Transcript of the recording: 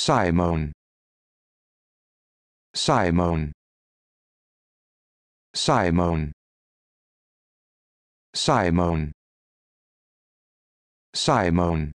Simon. Simon. Simon. Simon. Simon.